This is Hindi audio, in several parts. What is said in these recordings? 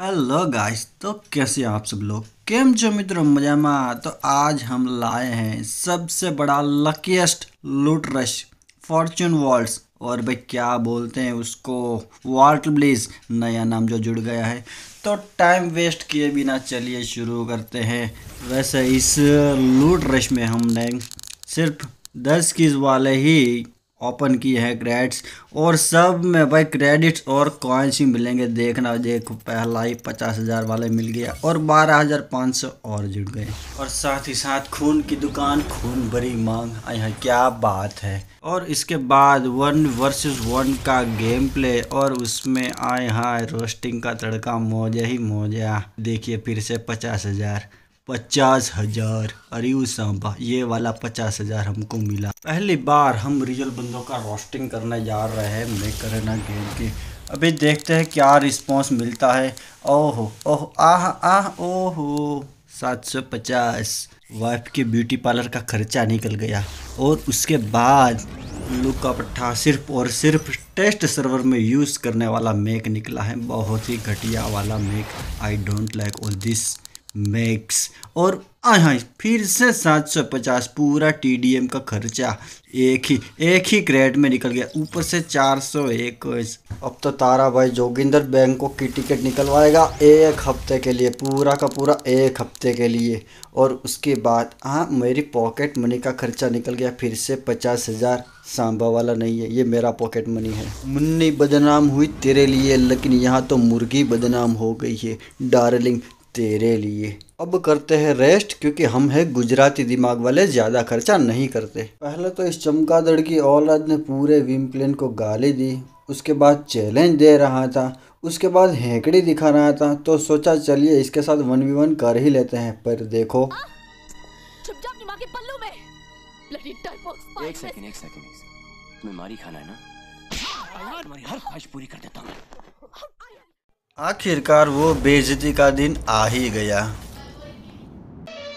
हेलो गाइस तो कैसे आप सब लोग? केम जो मित्रों मजामा तो आज हम लाए हैं सबसे बड़ा लकीस्ट लूट रश फॉर्चून वॉल्ट्स और भाई, क्या बोलते हैं उसको? वाल्ट ब्लीज नया नाम जो जुड़ गया है। तो टाइम वेस्ट किए बिना चलिए शुरू करते हैं। वैसे इस लूट रश में हमने सिर्फ़ दस कीज वाले ही ओपन की है क्रेडिट्स और सब में भाई क्रेडिट्स और कॉइन्स ही मिलेंगे। देखना, देखो, पहला ही पचास हज़ार वाले मिल गया और बारह हज़ार पाँच सौ और जुड़ गए। और साथ ही साथ खून की दुकान, खून भरी मांग। यहाँ क्या बात है। और इसके बाद वन वर्सेस वन का गेम प्ले और उसमें आए हाय, रोस्टिंग का तड़का, मौजा ही मौजा। देखिए फिर से पचास हज़ार। पचास हज़ार। अरे सांबा, ये वाला पचास हज़ार हमको मिला। पहली बार हम रियल बंदों का रोस्टिंग करने जा रहे हैं मेकर करना गेम की। अभी देखते हैं क्या रिस्पांस मिलता है। ओहो, ओह, आह आह, ओहो, सात सौ पचास। वाइफ के ब्यूटी पार्लर का खर्चा निकल गया। और उसके बाद लुक का सिर्फ़ और सिर्फ़ टेस्ट सर्वर में यूज़ करने वाला मेक निकला है। बहुत ही घटिया वाला make I don't like all this max और हाँ फिर से 750 पूरा टीडीएम का खर्चा एक ही एक ही क्रेड में निकल गया। ऊपर से 401 अब तो तारा भाई जोगिंदर बैंकों की टिकट निकलवाएगा एक हफ़्ते के लिए, पूरा का पूरा एक हफ़्ते के लिए। और उसके बाद हाँ मेरी पॉकेट मनी का खर्चा निकल गया, फिर से पचास हज़ार। सांबा वाला नहीं है, ये मेरा पॉकेट मनी है। मुन्नी बदनाम हुई तेरे लिए, लेकिन यहाँ तो मुर्गी बदनाम हो गई है। डार्लिंग तेरे लिए। अब करते हैं रेस्ट क्योंकि हम हैं गुजराती दिमाग वाले ज़्यादा खर्चा नहीं करते। पहले तो इस चमकादड़ की औलाद ने पूरे विम प्लेन को गाली दी। उसके बाद चैलेंज दे रहा था। उसके बाद हेंकड़ी दिखा रहा था। तो सोचा चलिए इसके साथ वन वी वन कर ही लेते हैं। पर देखो। एक सेकंड एक सेकंड तुम्हें मारी खाना है ना? हर ख्वाहिश पूरी कर देता हूँ। आखिरकार वो बेजती का दिन आ ही गया।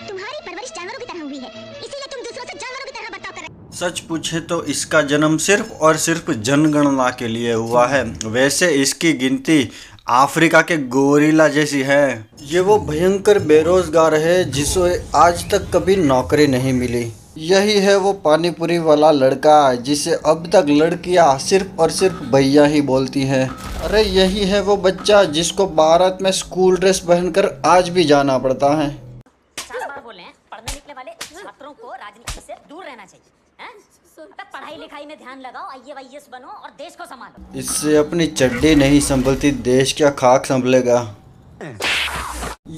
तुम्हारी परवरिश जानवरों की तरह हुई है इसीलिए तुम दूसरों से जानवरों की तरह बर्ताव कर रहे सच पूछे तो इसका जन्म सिर्फ़ और सिर्फ़ जनगणना के लिए हुआ है। वैसे इसकी गिनती अफ्रीका के गोरिल्ला जैसी है। ये वो भयंकर बेरोजगार है जिसे आज तक कभी नौकरी नहीं मिली। यही है वो पानीपुरी वाला लड़का जिसे अब तक लड़कियाँ सिर्फ़ और सिर्फ़ भैया ही बोलती हैं। अरे यही है वो बच्चा जिसको भारत में स्कूल ड्रेस पहनकर आज भी जाना पड़ता है। चार बार बोले पढ़ने निकले वाले छात्रों को राजनीति से दूर रहना चाहिए पढ़ाई लिखाई में ध्यान लगाओ आई बनो और देश को संभालो। इससे अपनी चड्डी नहीं संभलती देश क्या खाक संभलेगा?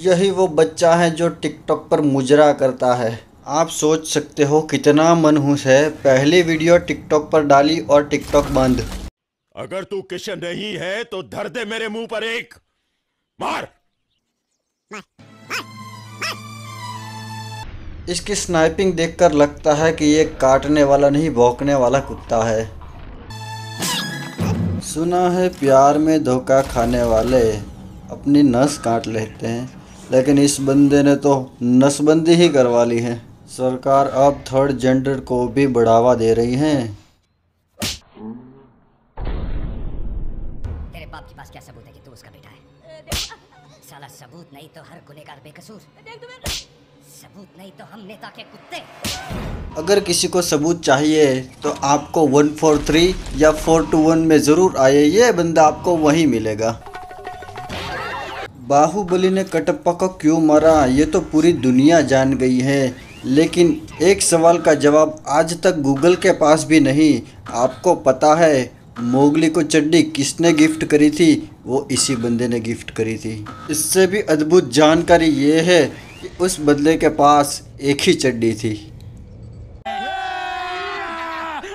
यही वो बच्चा है जो टिकटॉक पर मुजरा करता है। आप सोच सकते हो कितना मनहूस है। पहली वीडियो टिकटॉक पर डाली और टिकटॉक बंद। अगर तू किशन नहीं है तो धर दे मेरे मुँह पर एक। मार। इसकी स्नाइपिंग देखकर लगता है कि ये काटने वाला नहीं भौंकने वाला कुत्ता है। सुना है प्यार में धोखा खाने वाले अपनी नस काट लेते हैं लेकिन इस बंदे ने तो नसबंदी ही करवा ली है। सरकार अब थर्ड जेंडर को भी बढ़ावा दे रही है। तेरे बाप के पास क्या सबूत है कि तू उसका बेटा है? साला सबूत नहीं तो हर गुनेगार बेकसूर। सबूत नहीं तो हम नेता के कुत्ते। अगर किसी को सबूत चाहिए तो आपको वन फोर थ्री या फोर टू वन में ज़रूर आए। ये बंदा आपको वहीं मिलेगा। बाहुबली ने कटप्पा को क्यों मारा? ये तो पूरी दुनिया जान गई है। लेकिन एक सवाल का जवाब आज तक गूगल के पास भी नहीं। आपको पता है मोगली को चड्डी किसने गिफ्ट करी थी? वो इसी बंदे ने गिफ्ट करी थी। इससे भी अद्भुत जानकारी ये है कि उस बदले के पास एक ही चड्डी थी।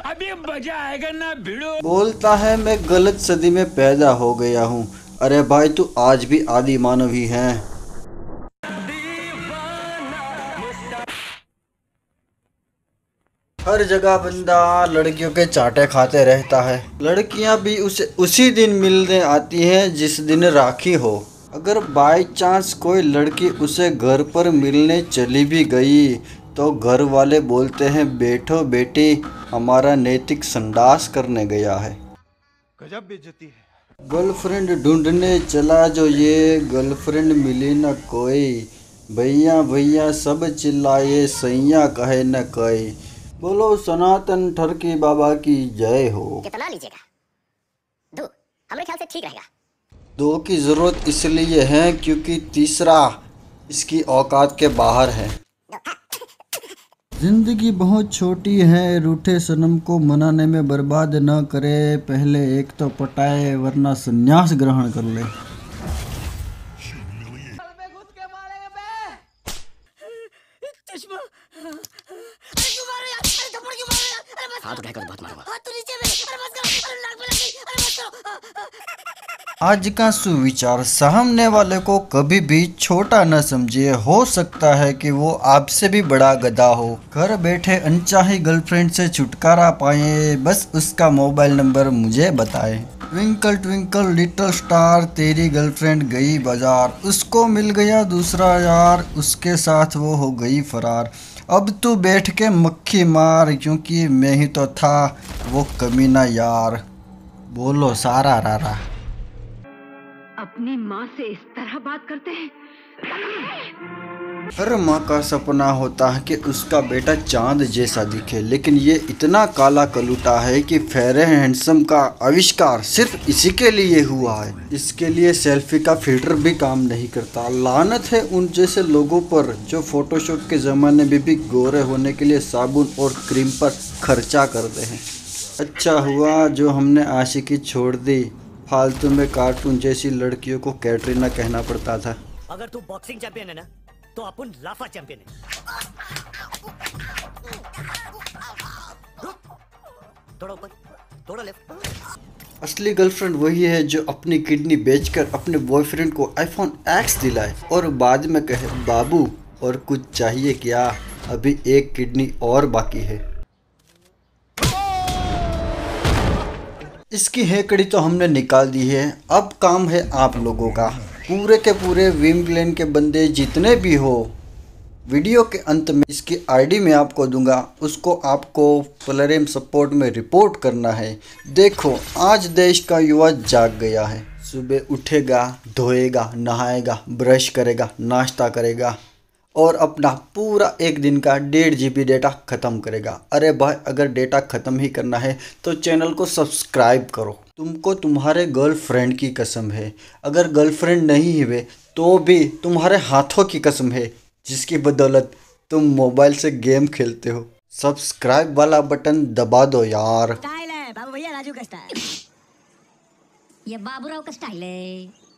अभी मज़ा आएगा ना भिड़ो। बोलता है मैं गलत सदी में पैदा हो गया हूँ। अरे भाई तू आज भी आदि मानव ही है। हर जगह बंदा लड़कियों के चाटे खाते रहता है। लड़कियाँ भी उसे उसी दिन मिलने आती हैं जिस दिन राखी हो। अगर बाई चांस कोई लड़की उसे घर पर मिलने चली भी गई तो घर वाले बोलते हैं बैठो बेटी हमारा नैतिक संडास करने गया है। गजब बेइज्जती है। गर्लफ्रेंड ढूँढने चला जो ये गर्लफ्रेंड मिली न कोई। भैया भैया सब चिल्लाए सैया कहे न कोई। बोलो सनातन ठरकी बाबा की जय हो। कितना लीजिएगा? दो। हमारे ख्याल से ठीक रहेगा। दो की ज़रूरत इसलिए है क्योंकि तीसरा इसकी औकात के बाहर है। ज़िंदगी बहुत छोटी है रूठे सनम को मनाने में बर्बाद न करे पहले एक तो पटाए वरना संन्यास ग्रहण कर ले। हाथ उठाकर बहुत मारूँगा आज का सुविचार सामने वाले को कभी भी छोटा न समझिए। हो सकता है कि वो आपसे भी बड़ा गधा हो। घर बैठे अनचाही गर्लफ्रेंड से छुटकारा पाए, बस उसका मोबाइल नंबर मुझे बताए। ट्विंकल ट्विंकल लिटिल स्टार तेरी गर्लफ्रेंड गई बाज़ार। उसको मिल गया दूसरा यार, उसके साथ वो हो गई फरार। अब तू बैठ के मक्खी मार, क्योंकि मैं ही तो था, वो कमीना यार। बोलो सारा रारा। अपनी माँ से इस तरह बात करते हैं। हर माँ का सपना होता है कि उसका बेटा चाँद जैसा दिखे, लेकिन ये इतना काला कलूटा है कि फेरे हैंडसम का आविष्कार सिर्फ़ इसी के लिए हुआ है। इसके लिए सेल्फी का फ़िल्टर भी काम नहीं करता। लानत है उन जैसे लोगों पर जो फोटोशॉप के ज़माने में भी गोरे होने के लिए साबुन और क्रीम पर खर्चा करते हैं। अच्छा हुआ जो हमने आशिकी छोड़ दी। फालतू में कार्टून जैसी लड़कियों को कैटरीना कहना पड़ता था। अगर तू बॉक्सिंग चैंपियन है ना तो अपन लाफा चैंपियन है। थोड़ा ऊपर थोड़ा लेफ़्ट असली गर्लफ्रेंड वही है जो अपनी किडनी बेचकर अपने बॉयफ्रेंड को आईफोन एक्स दिलाए और बाद में कहे बाबू और कुछ चाहिए क्या? अभी एक किडनी और बाकी है। इसकी हेकड़ी तो हमने निकाल दी है। अब काम है आप लोगों का। पूरे के पूरे विमग्लेन के बंदे जितने भी हो, वीडियो के अंत में इसकी आईडी मैं आपको दूँगा। उसको आपको फ्लरेम सपोर्ट में रिपोर्ट करना है। देखो, आज देश का युवा जाग गया है। सुबह उठेगा, धोएगा, नहाएगा, ब्रश करेगा, नाश्ता करेगा। और अपना पूरा एक दिन का डेढ़ जी बी डेटा ख़त्म करेगा। अरे भाई, अगर डेटा ख़त्म ही करना है तो चैनल को सब्सक्राइब करो। तुमको तुम्हारे गर्लफ्रेंड की कसम है। अगर गर्लफ्रेंड नहीं हुए तो भी तुम्हारे हाथों की कसम है, जिसकी बदौलत तुम मोबाइल से गेम खेलते हो। सब्सक्राइब वाला बटन दबा दो यार। ये बाबूराव का स्टाइल है।